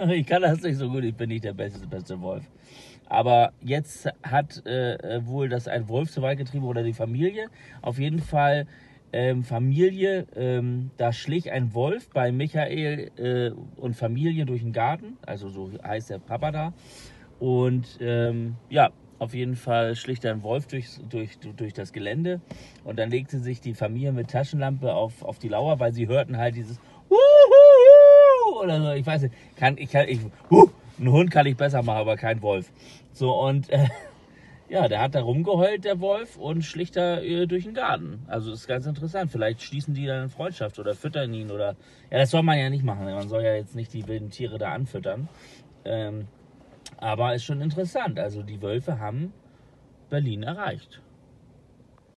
Ich kann das nicht so gut, ich bin nicht der beste, beste Wolf. Aber jetzt hat äh, wohl das ein Wolf zu weit getrieben oder die Familie. Auf jeden Fall ähm, Familie, ähm, da schlich ein Wolf bei Michael äh, und Familie durch den Garten. Also so heißt der Papa da. Und ähm, ja, auf jeden Fall schlich ein Wolf durch, durch, durch das Gelände. Und dann legte sich die Familie mit Taschenlampe auf, auf die Lauer, weil sie hörten halt dieses oder so. Ich weiß nicht, kann, ich kann, ich, huh, ein Hund kann ich besser machen, aber kein Wolf. So, und äh, ja, der hat da rumgeheult, der Wolf, und schlich da äh, durch den Garten. Also ist ganz interessant. Vielleicht schließen die dann eine Freundschaft oder füttern ihn oder. Ja, das soll man ja nicht machen. Man soll ja jetzt nicht die wilden Tiere da anfüttern. Ähm, aber ist schon interessant. Also die Wölfe haben Berlin erreicht.